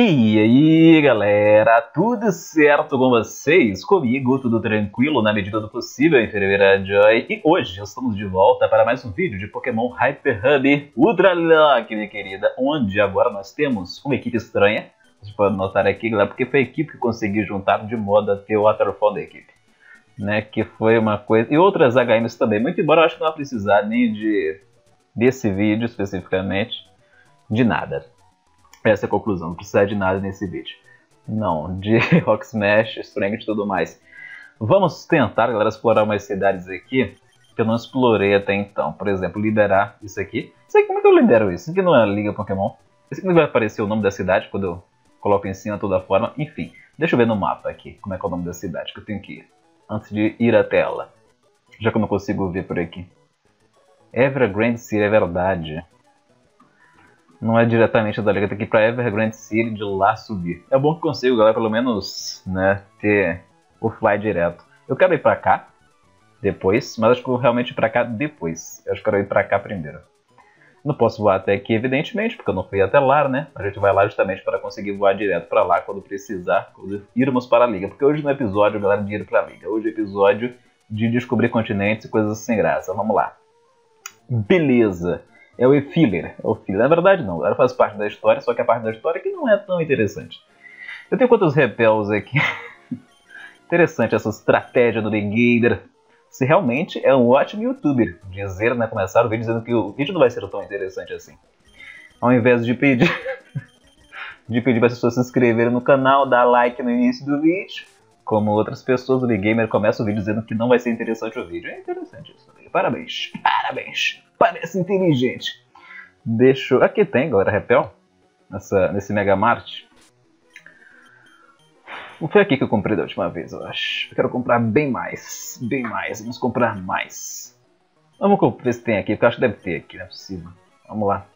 E aí galera, tudo certo com vocês? Comigo tudo tranquilo na medida do possível, Enfermeira Joy. E hoje estamos de volta para mais um vídeo de Pokémon Hyper Hub Ultra Lock, minha querida. Onde agora nós temos uma equipe estranha. Vocês podem notar aqui, galera, porque foi a equipe que conseguiu juntar de modo a ter o Waterfall da equipe. Né, que foi uma coisa... E outras HMs também, muito embora eu acho que não vai precisar nem de desse vídeo especificamente, de nada essa a conclusão, não precisa de nada nesse vídeo. Não, de Rock Smash, Strength e tudo mais. Vamos tentar, galera, explorar umas cidades aqui que eu não explorei até então. Por exemplo, liberar isso aqui. Sei como é que eu libero isso? Isso aqui não é Liga Pokémon. Isso aqui vai aparecer o nome da cidade quando eu coloco em cima toda forma. Enfim, deixa eu ver no mapa aqui como é que é o nome da cidade que eu tenho que ir. Antes de ir até ela. Já que eu não consigo ver por aqui. Evergrande City, é verdade não é diretamente da liga, tem que ir pra Evergrande City de lá subir. É bom que consigo, galera, pelo menos, né, ter o fly direto. Eu quero ir pra cá depois, mas acho que vou realmente ir pra cá depois. Eu acho que quero ir pra cá primeiro. Não posso voar até aqui, evidentemente, porque eu não fui até lá, né? A gente vai lá justamente para conseguir voar direto para lá quando precisar, quando irmos para a liga. Porque hoje no episódio, galera, de ir para a liga. Hoje é episódio de descobrir continentes e coisas sem graça. Vamos lá. Beleza é o filler. É o filler. Na verdade, não. Ela faz parte da história, só que a parte da história que não é tão interessante. Eu tenho quantos repels aqui? interessante essa estratégia do The Gator. Se realmente é um ótimo youtuber dizer, né, começar o vídeo dizendo que o vídeo não vai ser tão interessante assim. Ao invés de pedir de pedir para as pessoas se inscreverem no canal, dar like no início do vídeo, como outras pessoas do The Gamer começam o vídeo dizendo que não vai ser interessante o vídeo. É interessante isso. Parabéns. Parabéns. Parece inteligente. Deixa eu... Aqui tem, galera, repel. Nessa, nesse Mega Mart. Não foi aqui que eu comprei da última vez, eu acho. Eu quero comprar bem mais. Bem mais. Vamos comprar mais. Vamos ver se tem aqui, porque eu acho que deve ter aqui, não é possível. Vamos lá.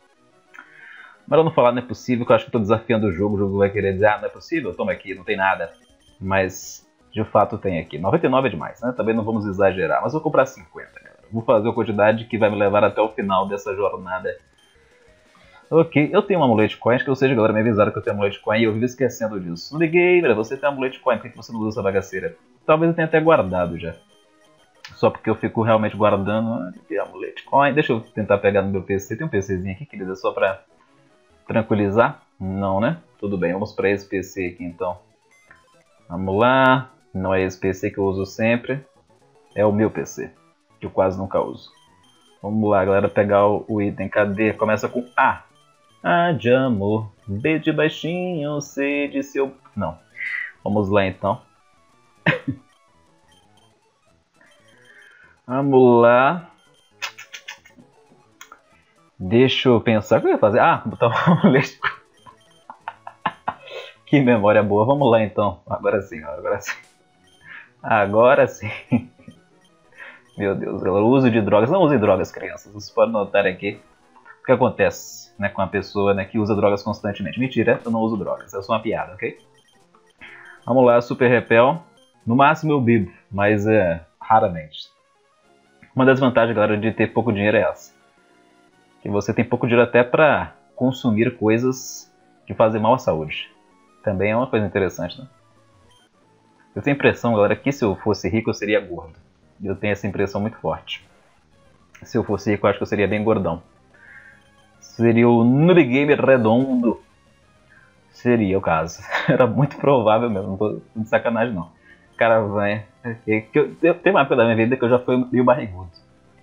Melhor não falar não é possível, que eu acho que tô desafiando o jogo. O jogo vai querer dizer, ah, não é possível? Toma aqui, não tem nada. Mas, de fato, tem aqui. 99 é demais, né? Também não vamos exagerar. Mas vou comprar 50, galera. Vou fazer a quantidade que vai me levar até o final dessa jornada. Ok, eu tenho um amuleto coin, acho que vocês, galera, me avisaram que eu tenho amuleto coin e eu vivo esquecendo disso. Liguei, velho, você tem amuleto coin, por que você não usa essa bagaceira? Talvez eu tenha até guardado já. Só porque eu fico realmente guardando ah, amuleto coin. Deixa eu tentar pegar no meu PC. Tem um PCzinho aqui, querida, só pra tranquilizar? Não, né? Tudo bem, vamos pra esse PC aqui então. Vamos lá. Não é esse PC que eu uso sempre. É o meu PC que eu quase nunca uso. Vamos lá, galera, pegar o, o item. Cadê? Começa com A. A de amor, B de baixinho, C de seu... Não. Vamos lá, então. Vamos lá. Deixa eu pensar. O que eu ia fazer? Ah, botar um leite. que memória boa. Vamos lá, então. Agora sim, agora sim. Agora sim. Meu Deus, o uso de drogas. Não usem drogas, crianças. Vocês podem notar aqui o que acontece né, com a pessoa né, que usa drogas constantemente. Mentira, eu não uso drogas. É só uma piada, ok? Vamos lá, Super Repel. No máximo eu bibo, mas é, raramente. Uma das vantagens, galera, de ter pouco dinheiro é essa. Que você tem pouco dinheiro até para consumir coisas que fazem mal à saúde. Também é uma coisa interessante, né? Eu tenho a impressão, galera, que se eu fosse rico eu seria gordo. Eu tenho essa impressão muito forte. Se eu fosse rico, eu acho que eu seria bem gordão. Seria o Noob Gamer redondo. Seria o caso. Era muito provável mesmo, não tô de sacanagem não. Cara, eu, tem uma época da minha vida que eu já fui meio barrigudo.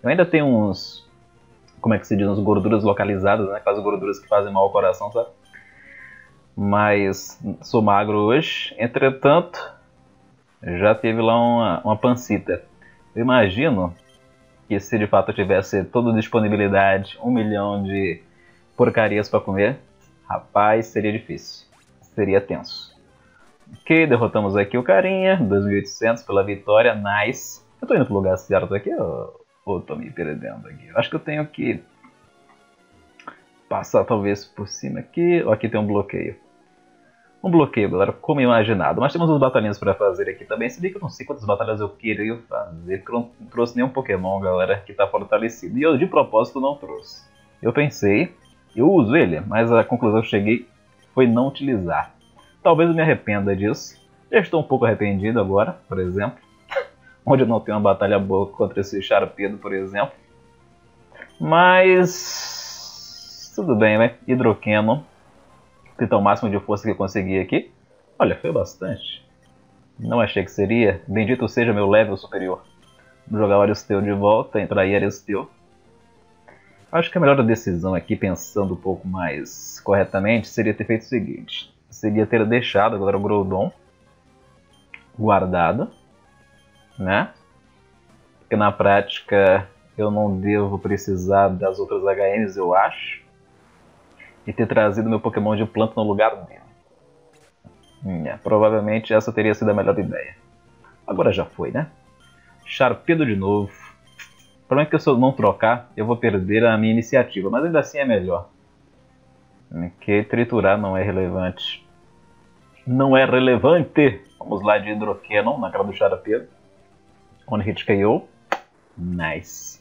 Eu ainda tenho uns. Como é que se diz? Uns gorduras localizadas, né? Aquelas gorduras que fazem mal ao coração, sabe? Mas sou magro hoje. Entretanto, já teve lá uma, uma pancita. Imagino que se de fato eu tivesse toda disponibilidade, um milhão de porcarias para comer, rapaz, seria difícil. Seria tenso. Ok, derrotamos aqui o carinha, 2800 pela vitória, nice. Eu tô indo pro lugar certo aqui ou, ou tô me perdendo aqui? Eu acho que eu tenho que passar talvez por cima aqui. Ou aqui tem um bloqueio um bloqueio, galera, como imaginado. Mas temos os batalhões para fazer aqui também. Se bem que eu não sei quantas batalhas eu queria fazer, porque eu não trouxe nenhum Pokémon, galera, que está fortalecido. E eu de propósito não trouxe. Eu pensei, eu uso ele, mas a conclusão que eu cheguei foi não utilizar. Talvez eu me arrependa disso. Já estou um pouco arrependido agora, por exemplo. Onde eu não tenho uma batalha boa contra esse Sharpedo, por exemplo. Mas... Tudo bem, né? Hidroqueno. Tentar o máximo de força que eu conseguir aqui. Olha, foi bastante. Não achei que seria. Bendito seja meu level superior. Vou jogar o Aristeu de volta, entrar aí Aristeu. Acho que a melhor decisão aqui, pensando um pouco mais corretamente, seria ter feito o seguinte. Seria ter deixado agora o Groudon guardado, né? Porque na prática eu não devo precisar das outras HMs, eu acho. E ter trazido meu Pokémon de planta no lugar dele. É, provavelmente essa teria sido a melhor ideia. Agora já foi, né? Sharpedo de novo. O problema é que se eu não trocar, eu vou perder a minha iniciativa, mas ainda assim é melhor. Porque triturar não é relevante. Não é relevante! Vamos lá de Hidrocanon na cara do Sharpedo. One Hit KO. Nice.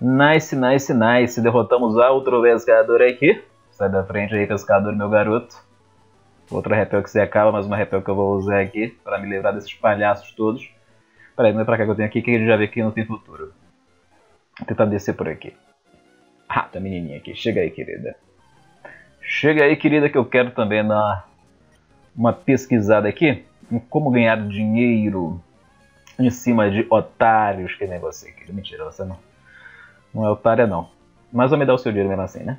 Nice, nice, nice. Derrotamos outro pescador aqui. Sai da frente aí, pescador, meu garoto. Outra repel que se acaba, mais uma repel que eu vou usar aqui para me livrar desses palhaços todos. Peraí, não é pra cá que eu tenho aqui, que ele já vê que não tem futuro. Vou tentar descer por aqui. Ah, tá menininha aqui. Chega aí, querida. Chega aí, querida, que eu quero também dar uma pesquisada aqui em como ganhar dinheiro em cima de otários que negociam aqui. Mentira, você não, não é otária não. Mas vai me dar o seu dinheiro mesmo assim, né?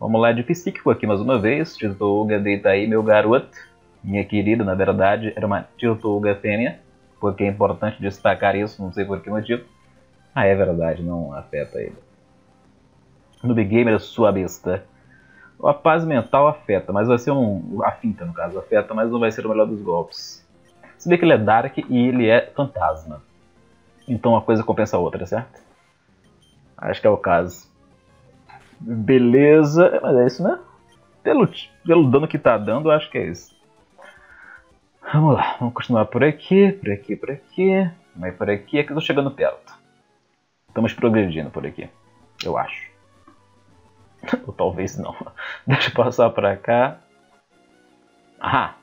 Vamos lá de psíquico aqui mais uma vez. Tirtouga, deita aí, meu garoto. Minha querida, na verdade, era uma Tirtouga fêmea. Porque é importante destacar isso, não sei por que motivo. Ah, é verdade, não afeta ele. No Big Gamer, sua besta. A paz mental afeta, mas vai ser um. A finta, no caso, afeta, mas não vai ser o melhor dos golpes. Se bem que ele é Dark e ele é fantasma. Então uma coisa compensa a outra, certo? Acho que é o caso. Beleza, mas é isso, né? Pelo, pelo dano que tá dando, acho que é isso. Vamos lá, vamos continuar por aqui, por aqui, por aqui. Vai por aqui, aqui eu tô chegando perto. Estamos progredindo por aqui, eu acho. Ou talvez não. Deixa eu passar pra cá. Ah!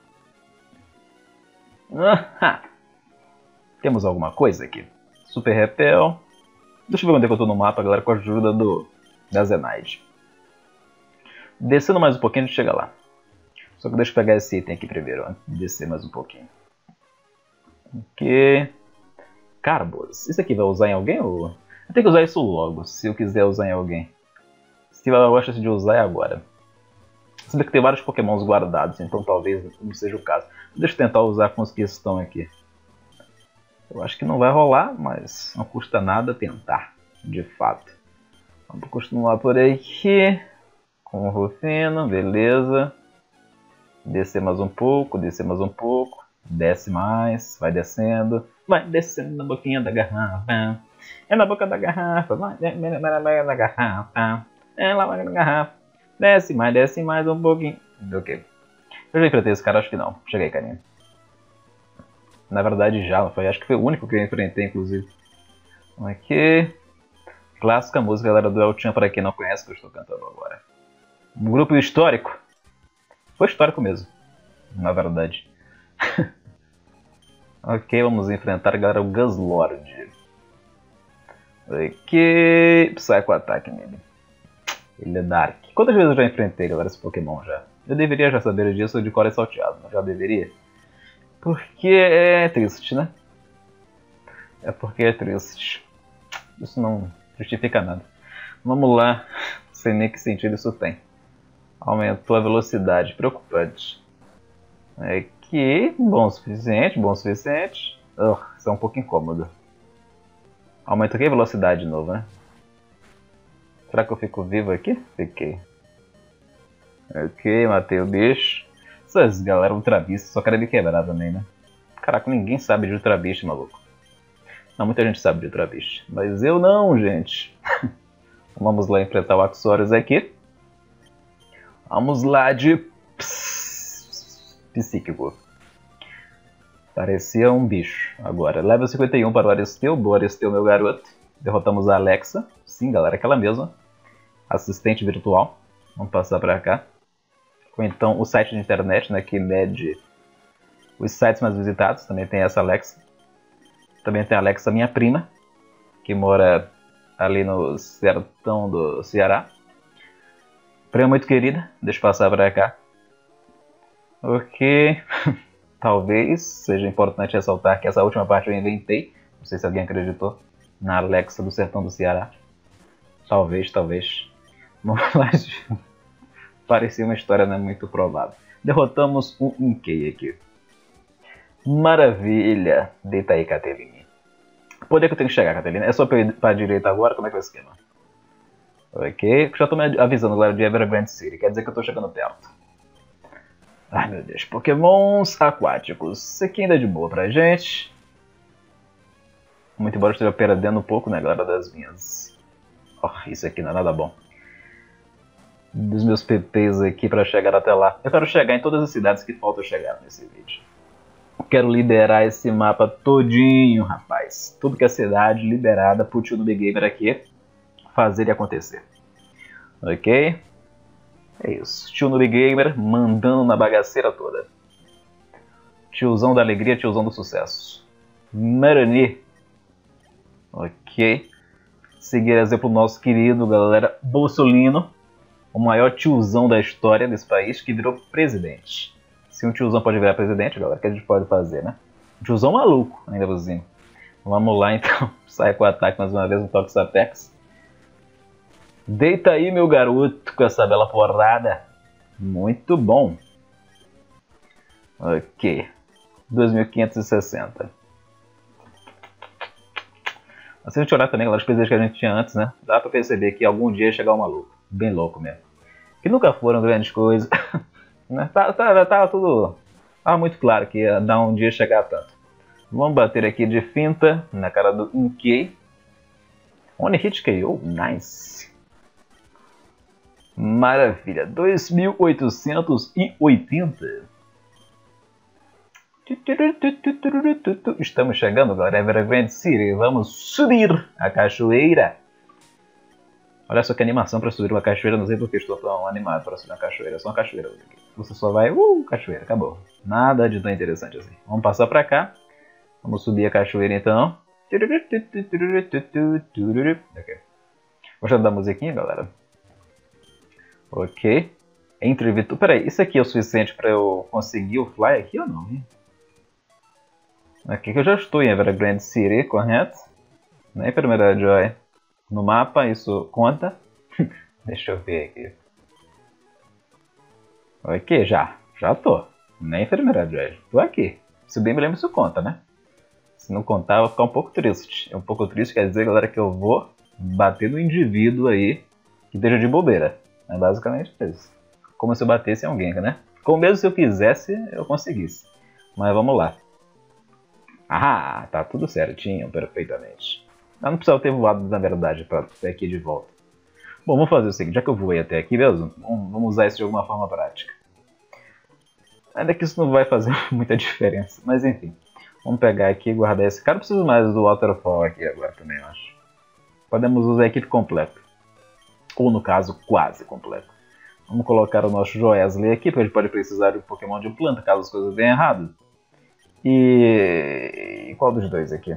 ah. Temos alguma coisa aqui. Super Repel. Deixa eu ver onde é que eu tô no mapa, galera, com a ajuda do da Zenaide. Descendo mais um pouquinho, a gente chega lá. Só que deixa eu pegar esse item aqui primeiro, antes de descer mais um pouquinho. Ok. Carbos. Isso aqui vai usar em alguém ou... Eu tenho que usar isso logo, se eu quiser usar em alguém. Se eu gosto de usar é agora. Se bem que tem vários pokémons guardados, então talvez não seja o caso. Deixa eu tentar usar com os que estão aqui. Eu acho que não vai rolar, mas não custa nada tentar, de fato. Vamos continuar por aqui. Com o Rufino, beleza. Descer mais um pouco, descer mais um pouco. Desce mais, vai descendo. Vai descendo na boquinha da garrafa. É na boca da garrafa, vai na boca garrafa. É lá na garrafa. Desce mais, desce mais um pouquinho. Ok. Eu já enfrentei esse cara, acho que não. Cheguei, carinha. Na verdade já, foi, acho que foi o único que eu enfrentei, inclusive. Aqui. Clássica música, galera, do El Chan, para quem não conhece, que eu estou cantando agora. Um grupo histórico. Foi histórico mesmo, na verdade. ok, vamos enfrentar, galera, o Guslord. Ok, Psycho Attack nele. Ele é Dark. Quantas vezes eu já enfrentei, galera, esse Pokémon já? Eu deveria já saber disso de cor é salteado, já deveria? Porque é triste, né? É porque é triste. Isso não justifica nada. Vamos lá, não sei nem que sentido isso tem. Aumentou a velocidade, preocupante. Aqui, bom o suficiente, bom o suficiente. Uh, isso é um pouco incômodo. Aumenta aqui a velocidade de novo, né? Será que eu fico vivo aqui? Fiquei. Ok, matei o bicho. Essas galera Ultra Beast só querem me quebrar também, né? Caraca, ninguém sabe de Ultra maluco. Não, muita gente sabe de Beast. Mas eu não, gente. Vamos lá enfrentar o Axorius aqui. Vamos lá de... Psíquico. Parecia um bicho. Agora, level 51 para o Aristeu. Boa, Aristeu, meu garoto. Derrotamos a Alexa. Sim, galera, aquela mesma. Assistente virtual. Vamos passar para cá. Ou então o site de internet, né, que mede os sites mais visitados. Também tem essa Alexa. Também tem a Alexa, minha prima, que mora ali no sertão do Ceará. Prima muito querida, deixa eu passar para cá. Ok. Talvez seja importante ressaltar que essa última parte eu inventei. Não sei se alguém acreditou. Na Alexa do sertão do Ceará. Talvez, talvez. Mas parecia uma história não é muito provável. Derrotamos um Inkei aqui. Maravilha! Deita aí, Cateline. Poder que eu tenho que chegar, Cateline? É só pra pra direita agora? Como é que é o esquema? Ok, já tô me avisando agora de Evergrande City. Quer dizer que eu tô chegando perto. Ai meu Deus, pokémons aquáticos. Isso aqui ainda é de boa pra gente. Muito embora eu esteja perdendo um pouco, né, galera, das minhas... Oh, isso aqui não é nada bom. Dos meus PPs aqui pra chegar até lá. Eu quero chegar em todas as cidades que faltam chegar nesse vídeo. Quero liderar esse mapa todinho, rapaz. Tudo que é cidade liberada pro tio do Big Gamer aqui fazer e acontecer. Ok? É isso. Tio Noob Gamer mandando na bagaceira toda. Tiozão da alegria, tiozão do sucesso. Marani. Ok. Seguir exemplo nosso querido, galera, Bolsolino. O maior tiozão da história desse país que virou presidente. Se um tiozão pode virar presidente, galera, o que a gente pode fazer, né? Um tiozão maluco, ainda por Vamos lá então. Sai com o ataque mais uma vez no Toque. Deita aí, meu garoto, com essa bela porrada. Muito bom. Ok. 2560. Se a gente olhar também, aquelas coisas que a gente tinha antes, né? Dá pra perceber que algum dia ia chegar um maluco. Bem louco mesmo. Que nunca foram grandes coisas. né? Tava, tava, tava tudo... Tava muito claro que ia dar um dia chegar tanto. Vamos bater aqui de finta na cara do Inkei. One hit KO. Nice. Maravilha, 2880. Estamos chegando agora, Evergrande City. Vamos subir a cachoeira. Olha só que animação para subir uma cachoeira. Não sei porque estou tão animado para subir uma cachoeira. É só uma cachoeira. Você só vai, uh, cachoeira, acabou. Nada de tão interessante assim. Vamos passar para cá. Vamos subir a cachoeira então. Okay. Gostando da musiquinha, galera? Ok. Entre Vitor. Peraí, isso aqui é o suficiente para eu conseguir o fly aqui ou não? Aqui que eu já estou em Evergrande City, correto? Nem primeira Joy. No mapa isso conta? Deixa eu ver aqui. Ok, já. Já tô. Nem primeira Joy. Tô aqui. Se bem me lembro, isso conta, né? Se não contar, eu vou ficar um pouco triste. É um pouco triste, quer dizer, galera, que eu vou bater no indivíduo aí que esteja de bobeira. É basicamente isso. Como se eu batesse em alguém, né? Como mesmo se eu quisesse, eu conseguisse. Mas vamos lá. Ah, tá tudo certinho, perfeitamente. Eu não precisava ter voado, na verdade, para ter aqui de volta. Bom, vamos fazer o seguinte, já que eu voei até aqui mesmo, vamos usar isso de alguma forma prática. Ainda que isso não vai fazer muita diferença, mas enfim. Vamos pegar aqui e guardar esse cara. Não preciso mais do Waterfall aqui agora também, eu acho. Podemos usar a equipe completa ou no caso, quase completo. Vamos colocar o nosso Joesley aqui, porque a gente pode precisar de um Pokémon de planta, caso as coisas deem errado. E... e qual dos dois aqui?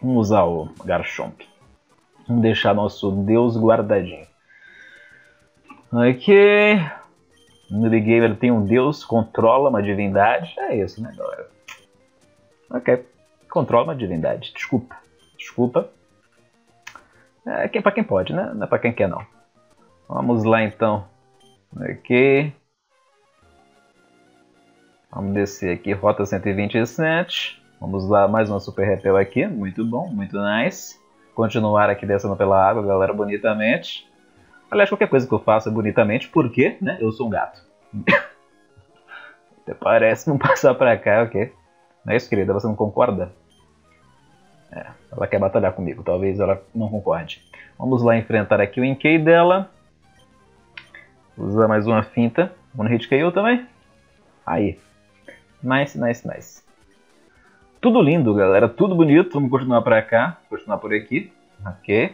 Vamos usar o Garchomp. Vamos deixar nosso Deus guardadinho. Ok. No The Gamer tem um Deus, controla uma divindade. É isso, né, galera? Ok. Controla uma divindade. Desculpa. Desculpa. É quem, pra quem pode, né? Não é pra quem quer não. Vamos lá então. Aqui. Vamos descer aqui, rota 127. Vamos lá mais uma super repel aqui. Muito bom, muito nice. Continuar aqui descendo pela água, galera, bonitamente. Aliás, qualquer coisa que eu faça bonitamente, porque, né? Eu sou um gato. Até parece não passar pra cá, ok? Não é isso, querida? Você não concorda? É, ela quer batalhar comigo, talvez ela não concorde. Vamos lá enfrentar aqui o Inkei dela. Usar mais uma finta. One hit KO também. Aí. Nice, nice, nice. Tudo lindo, galera. Tudo bonito. Vamos continuar pra cá. Continuar por aqui. Ok.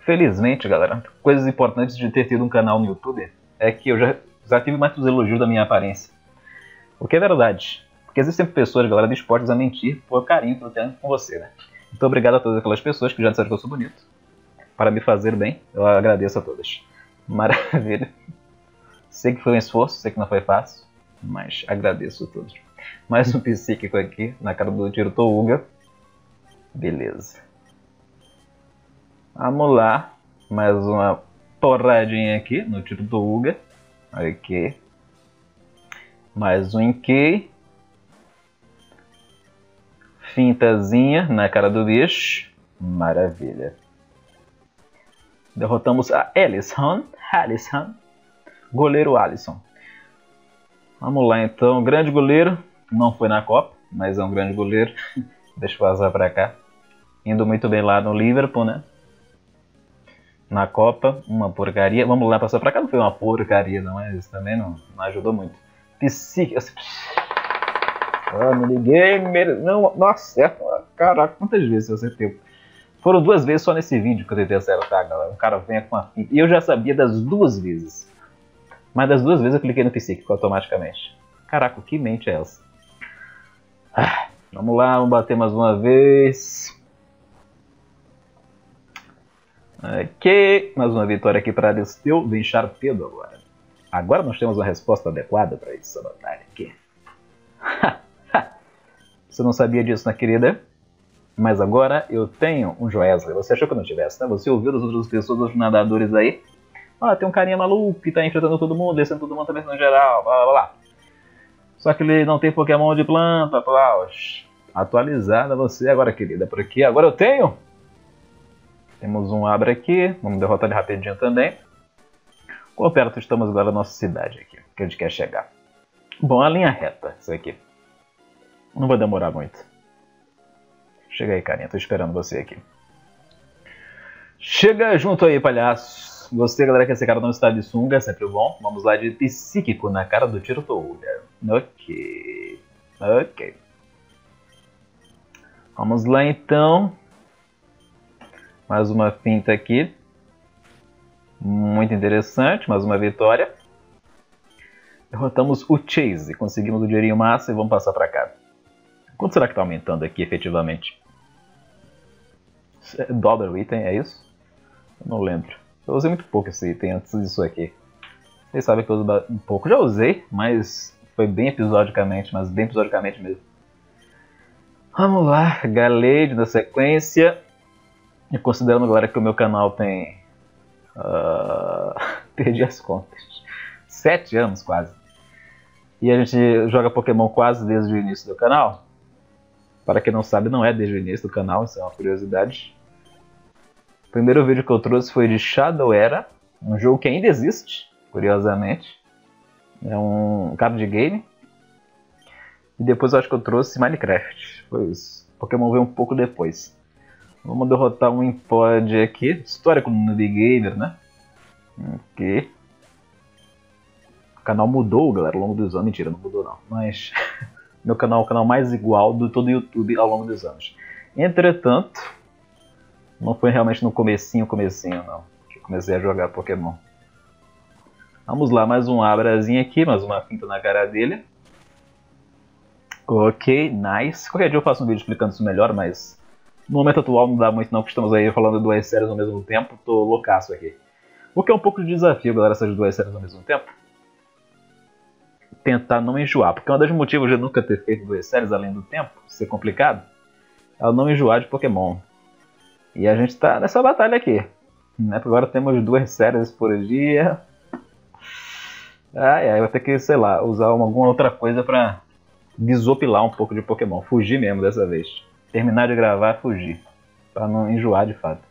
Felizmente, galera, coisas importantes de ter tido um canal no YouTube é que eu já, já tive mais elogios da minha aparência. O que é verdade. Porque existem pessoas, galera, dispostas a mentir por carinho que eu tenho com você, né? Então obrigado a todas aquelas pessoas que já disseram que eu sou bonito. Para me fazer bem, eu agradeço a todas. Maravilha. Sei que foi um esforço, sei que não foi fácil, mas agradeço a todos. Mais um psíquico aqui, na cara do Tiro Touga. Beleza. Vamos lá. Mais uma porradinha aqui no tipo do Uga. Ok. Mais um Inkei. Fintazinha na cara do bicho. Maravilha. Derrotamos a Alisson. Alisson. Goleiro Alisson. Vamos lá então. Grande goleiro. Não foi na Copa, mas é um grande goleiro. Deixa eu passar pra cá. Indo muito bem lá no Liverpool, né? na Copa, uma porcaria. Vamos lá, passar pra cá não foi uma porcaria, não, mas também não, não ajudou muito. Psique. Ah, minigame. Não, nossa, é, caraca, quantas vezes eu acertei? Foram duas vezes só nesse vídeo que eu tentei acertar, galera. O cara vem com a finta. E eu já sabia das duas vezes. Mas das duas vezes eu cliquei no psíquico automaticamente. Caraca, que mente é essa? Vamos lá, vamos bater mais uma vez. Ok, mais uma vitória aqui para Aristeu. Vem Sharpedo agora. Agora nós temos uma resposta adequada para esse batalha aqui. Você não sabia disso, né, querida? Mas agora eu tenho um Joesley. Você achou que eu não tivesse, né? Você ouviu das outras pessoas, dos nadadores aí? Ah, tem um carinha maluco que tá enfrentando todo mundo, descendo todo mundo também no geral, blá blá blá. Só que ele não tem Pokémon de planta, blá. Atualizada você agora, querida. Por aqui, agora eu tenho temos um Abra aqui, vamos derrotar ele rapidinho também. Qual perto estamos agora da nossa cidade aqui, que a gente quer chegar. Bom, a linha reta, isso aqui. Não vai demorar muito. Chega aí, carinha, tô esperando você aqui. Chega junto aí, palhaço. Gostei, galera, que esse cara não está de sunga, sempre bom. Vamos lá de psíquico na cara do tiro Touga. Ok. Ok. Vamos lá então. Mais uma finta aqui. Muito interessante, mais uma vitória. Derrotamos o Chase, conseguimos o dinheirinho massa e vamos passar para cá. Quanto será que está aumentando aqui efetivamente? Dólar o item, é isso? Eu não lembro. Eu usei muito pouco esse item antes disso aqui. Vocês sabem que eu uso um pouco. Já usei, mas foi bem episodicamente, mas bem episodicamente mesmo. Vamos lá, Galade na sequência. E considerando agora que o meu canal tem. Uh, perdi as contas. Sete anos quase. E a gente joga Pokémon quase desde o início do canal. Para quem não sabe, não é desde o início do canal, isso é uma curiosidade. O primeiro vídeo que eu trouxe foi de Shadow Era, um jogo que ainda existe, curiosamente. É um card game. E depois eu acho que eu trouxe Minecraft. Foi isso. Pokémon veio um pouco depois. Vamos derrotar um Impod aqui. História com o Noob Gamer, né? Ok. O canal mudou, galera, ao longo dos anos. Mentira, não mudou não. Mas meu canal é o canal mais igual do todo o YouTube ao longo dos anos. Entretanto, não foi realmente no comecinho, comecinho não. Que comecei a jogar Pokémon. Vamos lá, mais um abrazinho aqui, mais uma finta na cara dele. Ok, nice. Qualquer dia eu faço um vídeo explicando isso melhor, mas no momento atual não dá muito não, que estamos aí falando duas séries ao mesmo tempo, tô loucaço aqui. O que é um pouco de desafio, galera, essas duas séries ao mesmo tempo. Tentar não enjoar, porque um dos motivos de nunca ter feito duas séries além do tempo, ser complicado, é não enjoar de Pokémon. E a gente tá nessa batalha aqui. Né? Agora temos duas séries por dia. Ai, ai, vou ter que, sei lá, usar alguma outra coisa pra desopilar um pouco de Pokémon. Fugir mesmo dessa vez terminar de gravar fugir. Pra não enjoar de fato.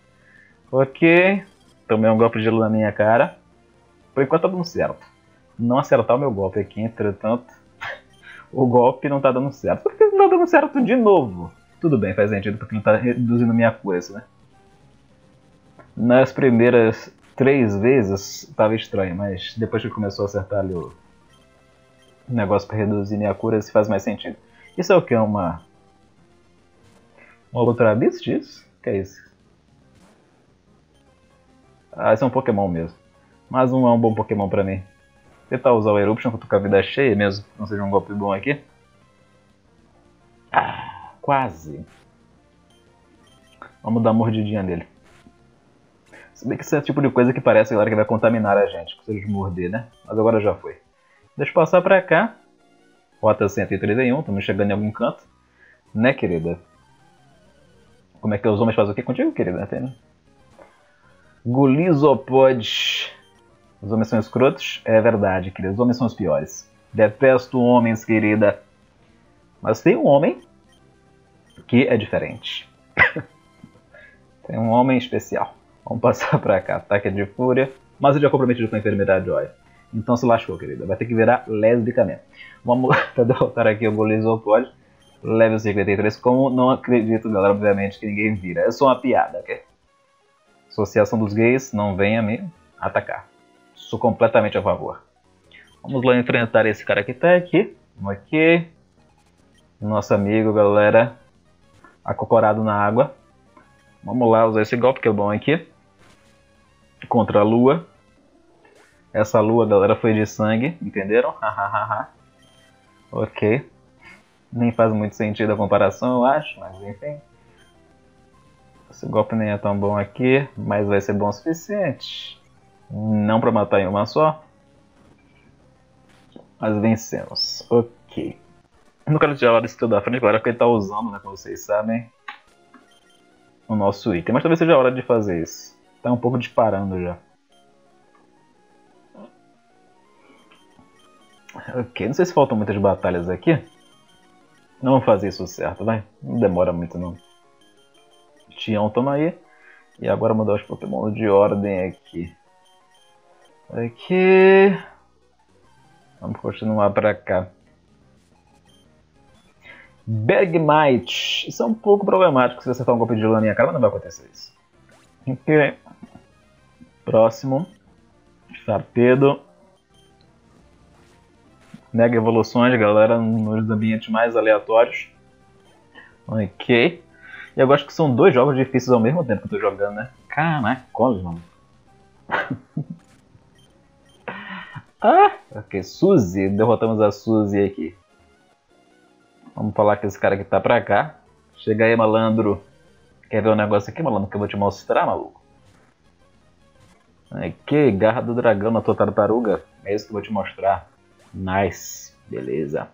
Ok. Tomei um golpe de gelo na minha cara. Por enquanto tá dando certo. Não acertar o meu golpe aqui, entretanto. o golpe não tá dando certo. Por que não tá dando certo de novo? Tudo bem, faz sentido, porque ele tá reduzindo minha cura, né? Nas primeiras três vezes tava estranho, mas depois que começou a acertar ali o negócio para reduzir minha cura, isso faz mais sentido. Isso é o que? Uma uma Ultra Beast isso? que é isso? Ah, esse é um Pokémon mesmo. Mas não é um bom Pokémon pra mim. Tentar usar o Eruption eu tô com a vida cheia mesmo. Não seja um golpe bom aqui. Ah, quase. Vamos dar uma mordidinha nele. Se bem que esse é o tipo de coisa que parece galera, que vai contaminar a gente, com de morder, né? Mas agora já foi. Deixa eu passar pra cá. Rota 131, estamos chegando em algum canto. Né, querida? Como é que os homens fazem o que contigo, querida? Tem, né? Gulizopod. Os homens são escrotos? É verdade, querida. Os homens são os piores. Detesto homens, querida. Mas tem um homem que é diferente. tem um homem especial. Vamos passar pra cá. Ataque de fúria. Mas eu já comprometido com a enfermidade Joy. Então se lascou, querida. Vai ter que virar lésbica mesmo. Vamos pra derrotar aqui o Golizopod. Level 53. Como não acredito, galera, obviamente, que ninguém vira. É só uma piada, ok? Associação dos gays, não venha me atacar. Sou completamente a favor. Vamos lá enfrentar esse cara que tá aqui. Vamos aqui. Nosso amigo, galera. Acocorado na água. Vamos lá usar esse golpe que é bom aqui contra a lua. Essa lua, galera, foi de sangue, entenderam? ok. Nem faz muito sentido a comparação, eu acho, mas enfim. Esse golpe nem é tão bom aqui, mas vai ser bom o suficiente. Não para matar em uma só. Mas vencemos. Ok. Não quero tirar esse teu da frente, galera, porque ele tá usando, né, como vocês sabem, o nosso item. Mas talvez seja a hora de fazer isso. Tá um pouco disparando já. Ok, não sei se faltam muitas batalhas aqui. Não vamos fazer isso certo, vai. Não demora muito não. Tião, toma aí. E agora mudar os Pokémon de ordem aqui. Aqui. Vamos continuar pra cá. Bergmite. Isso é um pouco problemático se você acertar um golpe de lua na minha cara, mas não vai acontecer isso. Ok. Próximo. Sarpedo. Mega evoluções, galera, nos ambientes mais aleatórios. Ok. E eu gosto que são dois jogos difíceis ao mesmo tempo que eu tô jogando, né? Caraca, mano. ah! Ok, Suzy. Derrotamos a Suzy aqui. Vamos falar que esse cara que tá pra cá. Chega aí, malandro. Quer ver um negócio aqui, malandro, que eu vou te mostrar, maluco? Aqui, garra do dragão na tua tartaruga. É isso que eu vou te mostrar. Nice. Beleza.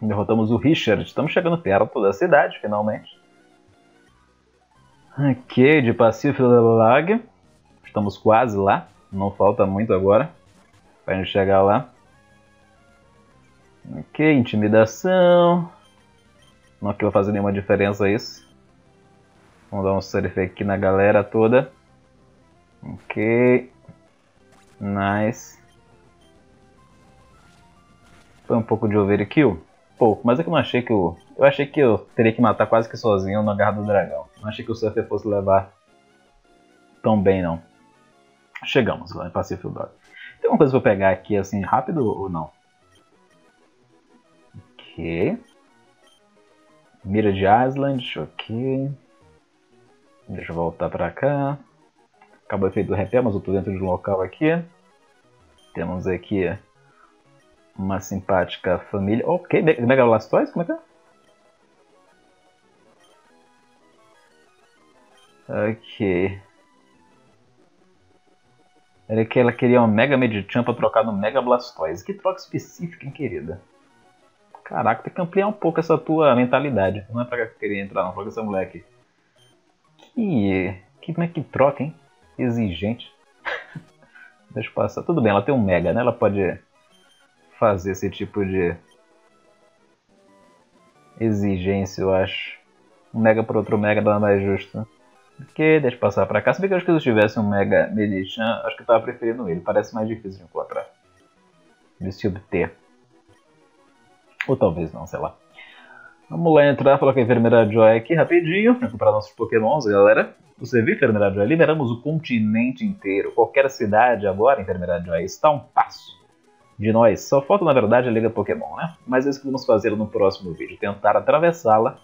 Derrotamos o Richard. Estamos chegando perto da cidade, finalmente. Ok, de da lag. Estamos quase lá. Não falta muito agora. Pra gente chegar lá. Ok, intimidação. Não que vai fazer nenhuma diferença isso. Vamos dar um surf aqui na galera toda. Ok. Nice. Foi um pouco de overkill? Pouco, mas é que eu não achei que eu... Eu achei que eu teria que matar quase que sozinho na garra do dragão. Não achei que o surfer fosse levar tão bem, não. Chegamos lá em Pacific Dog. Tem uma coisa pra pegar aqui assim rápido ou não? Ok. Mira de Island, ok. Deixa eu voltar pra cá. Acabou o efeito do repé, mas eu tô dentro de um local aqui. Temos aqui uma simpática família. Ok, Mega Blastoise? Como é que é? Ok. Era que ela queria uma Mega Medicham pra trocar no Mega Blastoise. Que troca específica, hein, querida? Caraca, tem que ampliar um pouco essa tua mentalidade. Não é pra querer entrar, não. Fala com essa moleque. Que. que como é que troca, hein? Exigente. Deixa eu passar. Tudo bem, ela tem um Mega, né? Ela pode fazer esse tipo de exigência, eu acho. Um Mega por outro Mega dá mais justo. Ok, deixa eu passar pra cá. Se bem que eu acho que se eu tivesse um Mega Medichan, acho que eu tava preferindo ele. Parece mais difícil de encontrar. De se obter. Ou talvez não, sei lá. Vamos lá entrar, falar com a enfermeira Joy aqui rapidinho, recuperar nossos pokémons, galera. Você viu, enfermeira Joy? Liberamos o continente inteiro. Qualquer cidade agora, enfermeira Joy, está um passo de nós. Só falta, na verdade, a Liga Pokémon, né? Mas é isso que vamos fazer no próximo vídeo. Tentar atravessá-la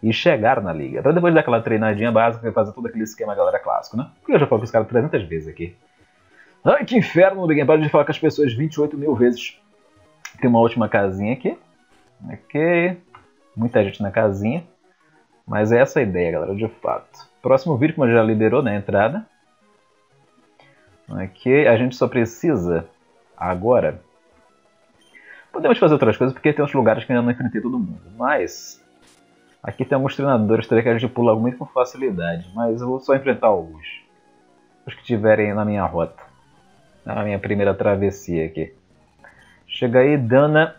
e chegar na liga. Pra depois daquela treinadinha básica fazer todo aquele esquema galera clássico, né? Porque eu já falo com os caras 300 vezes aqui. Ai, que inferno, ninguém para de falar com as pessoas 28 mil vezes. Tem uma última casinha aqui. Ok. Muita gente na casinha. Mas é essa a ideia, galera, de fato. Próximo vídeo, como já liberou na entrada. Ok, a gente só precisa agora. Podemos fazer outras coisas porque tem uns lugares que ainda não enfrentei todo mundo. Mas aqui tem alguns treinadores que a gente pula muito com facilidade. Mas eu vou só enfrentar alguns. Os que estiverem na minha rota. Na minha primeira travessia aqui. Chega aí, Dana.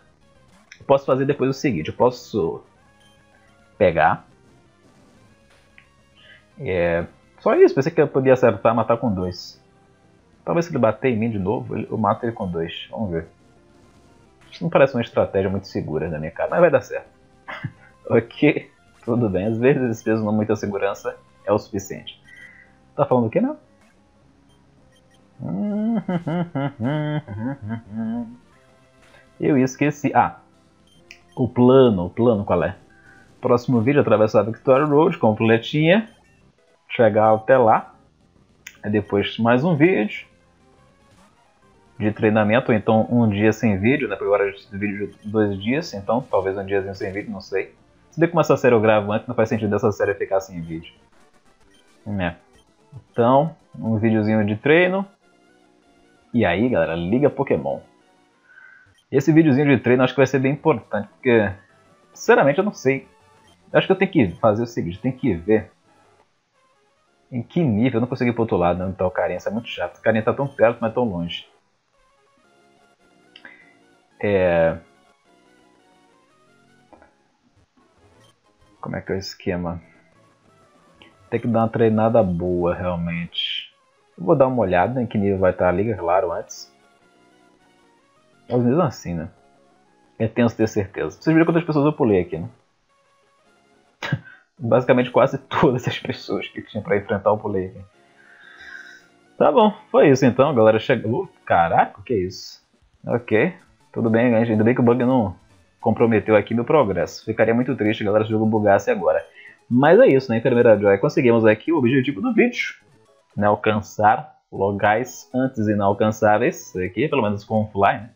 Posso fazer depois o seguinte: eu posso pegar. É, só isso, pensei que eu podia acertar matar com dois. Talvez se ele bater em mim de novo, eu mato ele com dois. Vamos ver. Isso não parece uma estratégia muito segura da minha cara, mas vai dar certo. ok, tudo bem. Às vezes esse peso não muita segurança é o suficiente. Tá falando o que não? Eu esqueci. Ah, o plano. O plano qual é? Próximo vídeo, atravessar a Victoria Road completinha. Chegar até lá. Aí depois mais um vídeo de treinamento, ou então um dia sem vídeo, né? Porque agora eu vídeo de dois dias, então talvez um diazinho sem vídeo, não sei. Se bem que uma série eu gravo antes, não faz sentido essa série ficar sem vídeo. É. Então, um videozinho de treino. E aí, galera, liga Pokémon. Esse videozinho de treino acho que vai ser bem importante, porque, sinceramente, eu não sei. Eu acho que eu tenho que fazer o seguinte, eu tenho que ver em que nível eu não consegui pro outro lado, onde tá o carinha, isso é muito chato. O carinha tá tão perto, mas tão longe. É... Como é que é o esquema? Tem que dar uma treinada boa, realmente. Eu vou dar uma olhada em que nível vai estar a liga, claro, antes. Mas mesmo assim, né? É tenso ter certeza. Vocês viram quantas pessoas eu pulei aqui, né? Basicamente quase todas as pessoas que tinha pra enfrentar o pulei aqui. Tá bom, foi isso então, galera. Chegou. Caraca, o que é isso? Ok, tudo bem, ainda bem que o bug não comprometeu aqui meu progresso. Ficaria muito triste, galera, se o jogo bugasse agora. Mas é isso, né, Enfermeira Joy? Conseguimos aqui o objetivo do vídeo, né? Alcançar locais antes inalcançáveis, aqui, pelo menos com o Fly, né?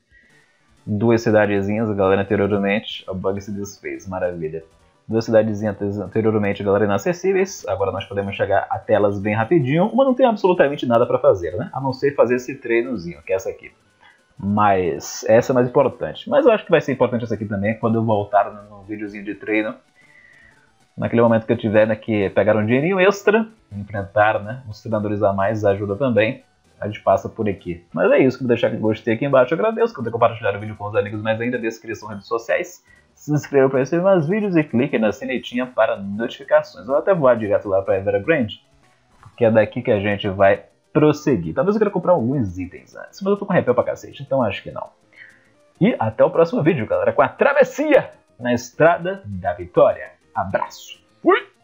Duas cidadezinhas, galera, anteriormente, o bug se desfez, maravilha. Duas cidadezinhas anteriormente, galera, inacessíveis, agora nós podemos chegar a telas bem rapidinho. Uma não tem absolutamente nada para fazer, né? A não ser fazer esse treinozinho, que é essa aqui. Mas essa é mais importante. Mas eu acho que vai ser importante essa aqui também quando eu voltar no, videozinho de treino. Naquele momento que eu tiver né, que pegar um dinheirinho extra, enfrentar né, uns treinadores a mais ajuda também. A gente passa por aqui. Mas é isso, vou deixar que gostei aqui embaixo. Eu agradeço por ter compartilhado o vídeo com os amigos, mas ainda descrição redes sociais. Se inscreva para receber mais vídeos e clique na sinetinha para notificações. Ou até voar direto lá para Evergrande, porque é daqui que a gente vai prosseguir. Talvez eu queira comprar alguns itens antes, mas eu tô com repel pra cacete, então acho que não. E até o próximo vídeo, galera, com a travessia na Estrada da Vitória. Abraço! Fui!